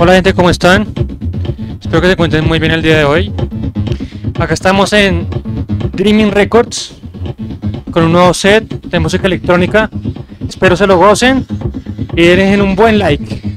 Hola gente, ¿cómo están? Espero que se encuentren muy bien el día de hoy. Acá estamos en Dreaming Records con un nuevo set de música electrónica. Espero se lo gocen y dejen un buen like.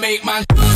Make man.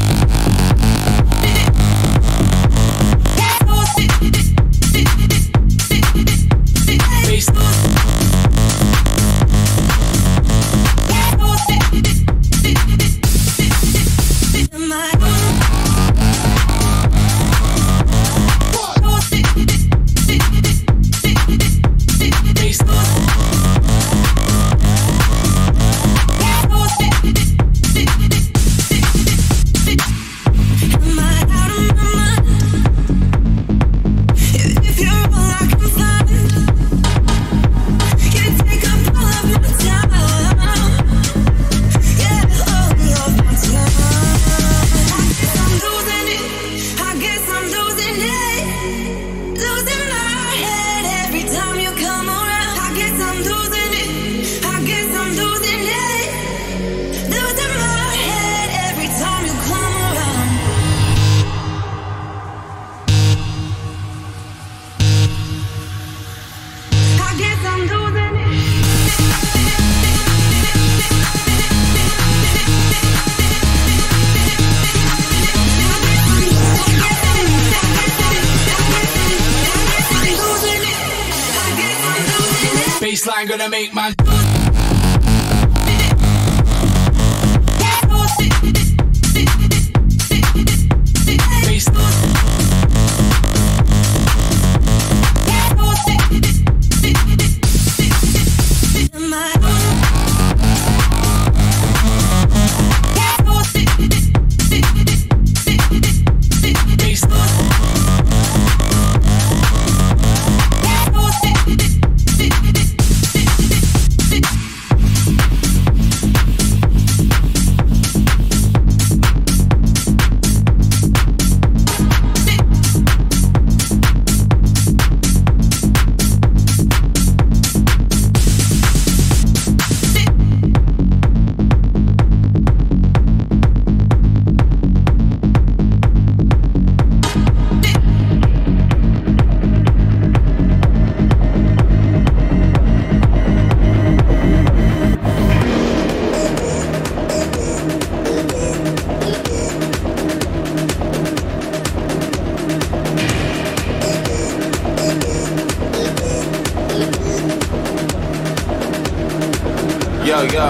Gonna make man. Yo, yo,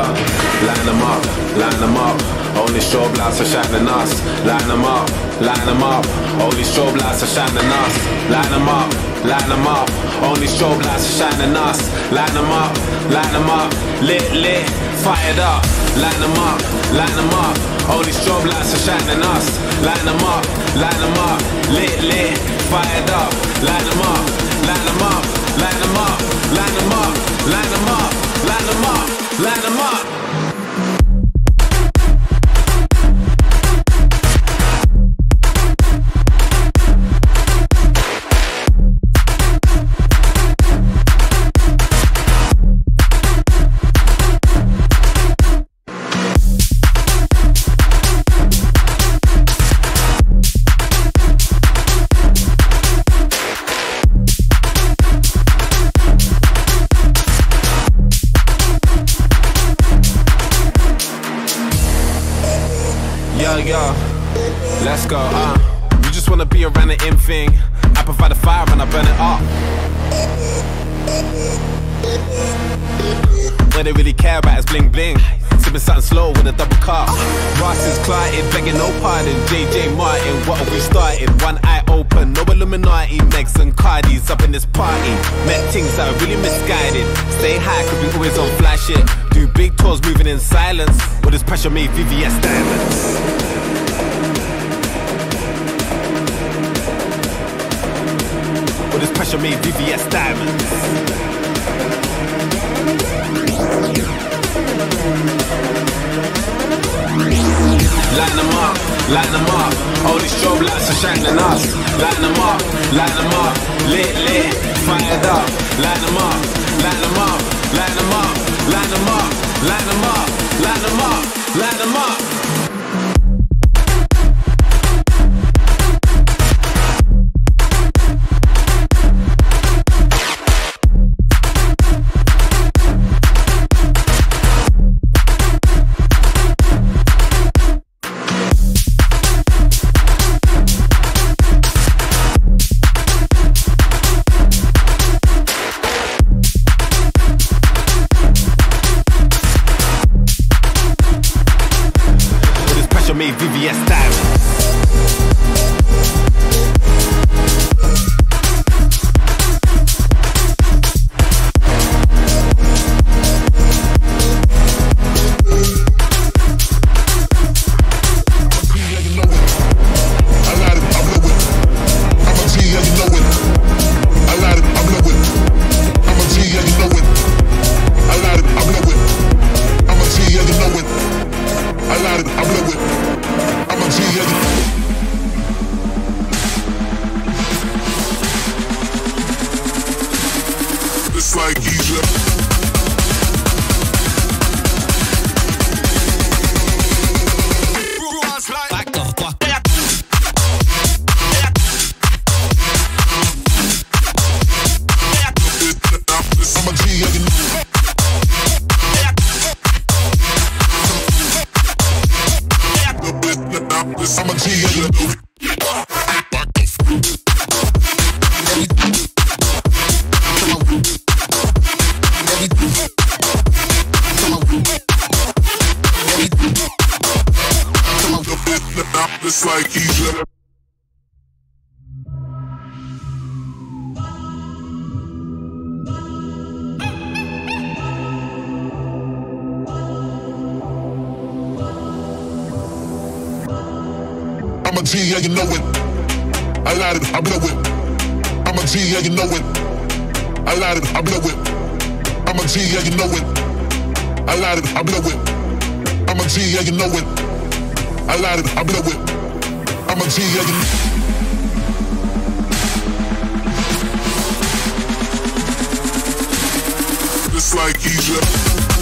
line them up, line them up. Only strobe lights are shining us. Line them up, line them up. Only strobe lights are shining us. Line them up, line them up. Only strobe lights are shining us. Line them up, line them up. Lit, lit, fired up. Line them up, line them up. Only strobe lights are shining us. Line them up, line them up. Lit, lit, fired up. Line them up, line them up, line them up, what we started? One eye open, no Illuminati, Megs and Cardis up in this party. Met things that are really misguided. Stay high, cause we always on flash shit. Do big tours moving in silence. All this pressure made VVS diamonds. All this pressure made VVS diamonds. Lighten them up, lighten them up. All these strobe lights are shining us. Lighten them up, lighten them up. Lit, lit, fired up. Lighten them up, lighten them up, lighten them up, lighten them up, lighten them up, lighten them up, lighten them up. I'm a G, yeah, you know it. I light it, I blow it. I'm a G, yeah, you know it. I light it, I blow it. I'm a G, yeah, you know it. Like Egypt.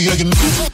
Yeah, you know.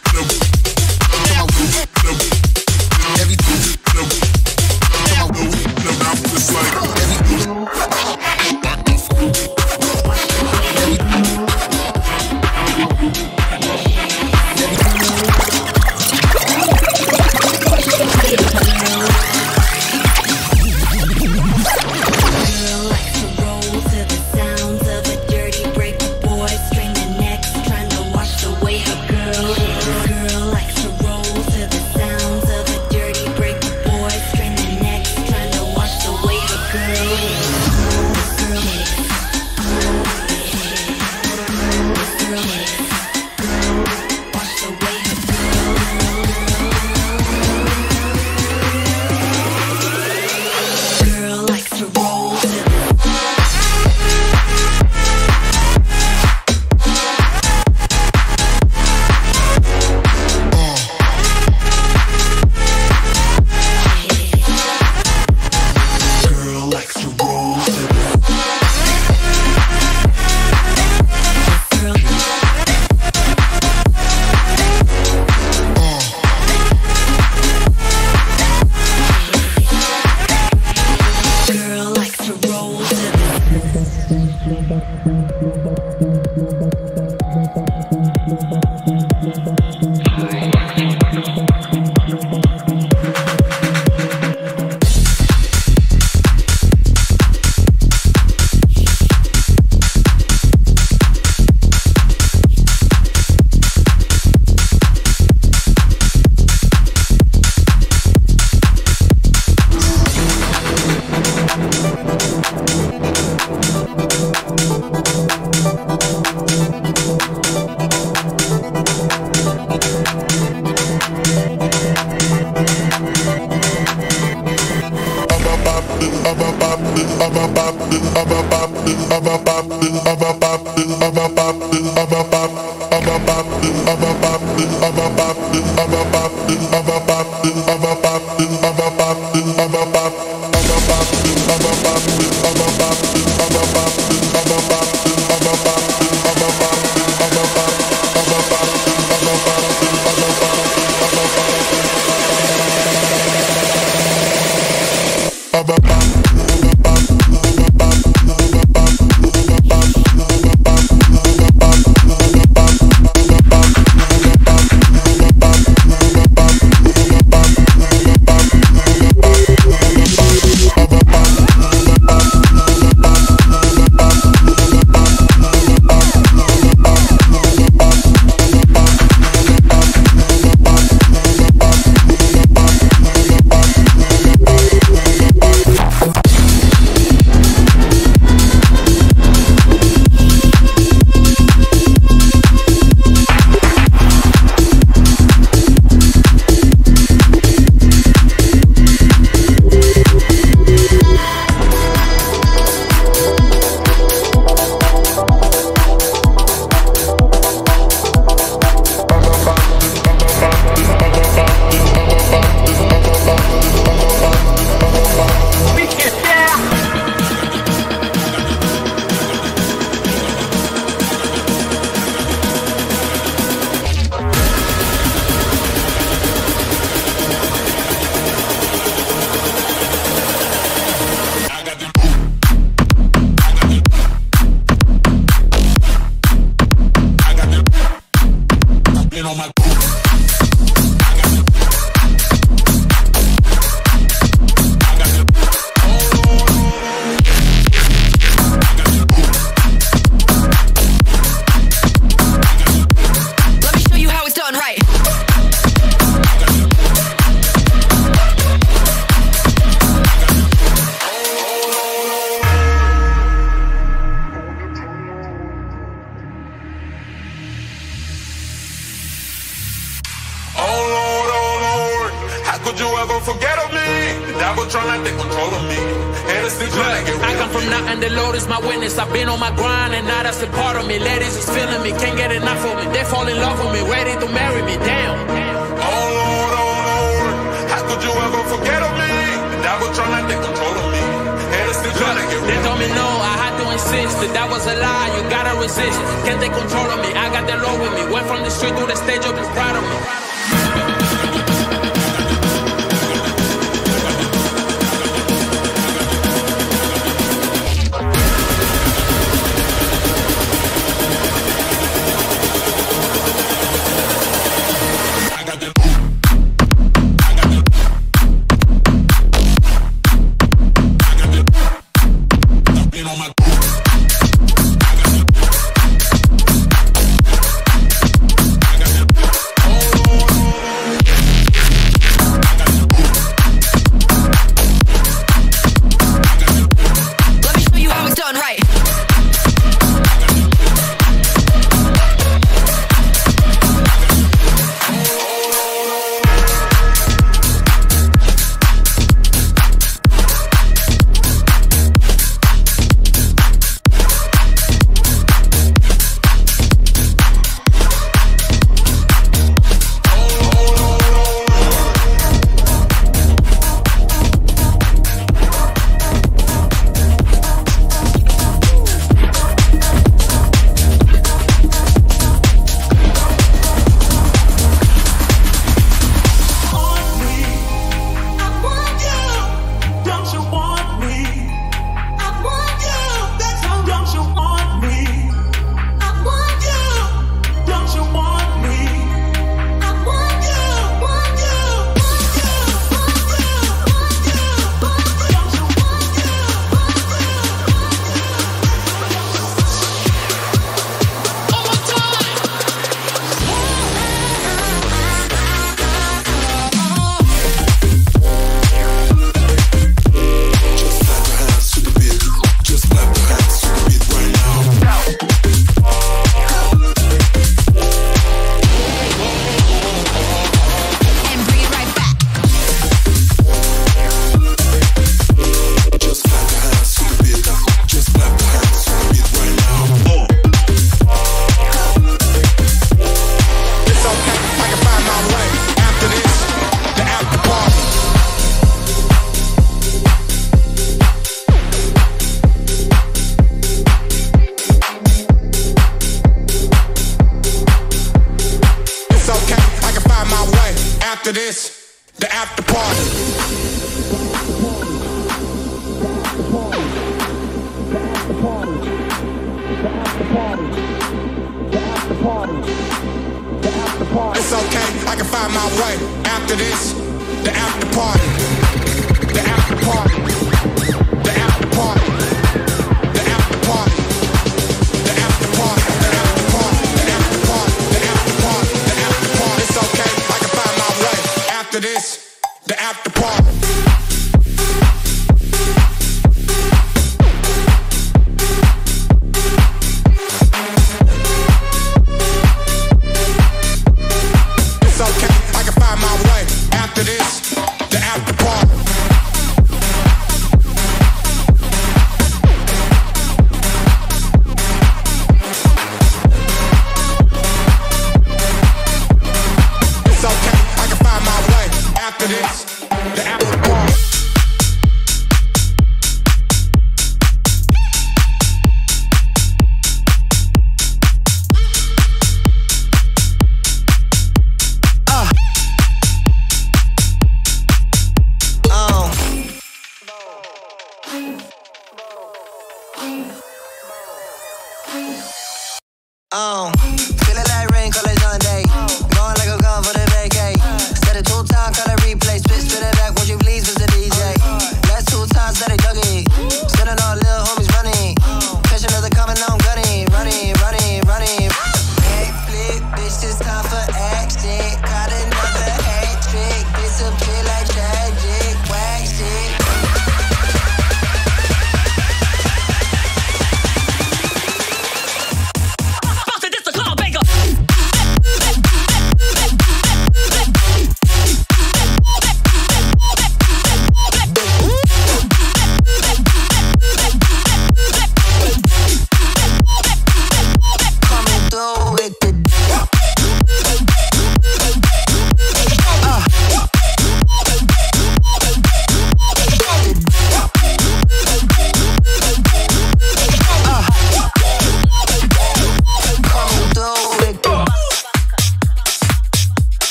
After party.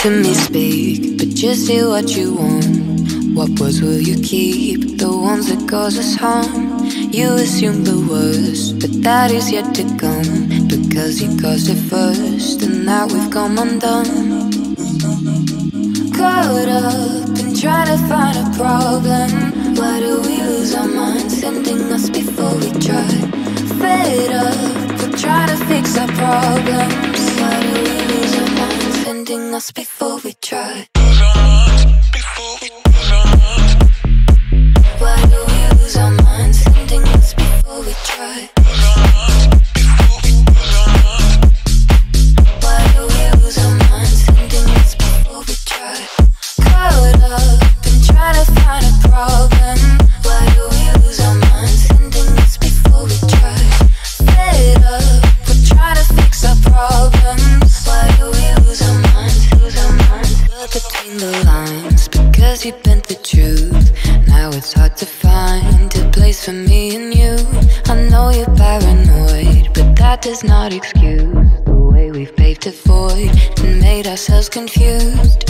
To me speak, but just say what you want. What words will you keep? The ones that cause us harm. You assume the worst, but that is yet to come. Because you caused it first, and now we've come undone. Caught up in trying to find a problem. Why do we lose our minds, sending us before we try? Fed up with trying to fix our problems. Why do we sending us before we try? Why do we lose our minds, sending us before we try? That does not excuse the way we've paved a void and made ourselves confused.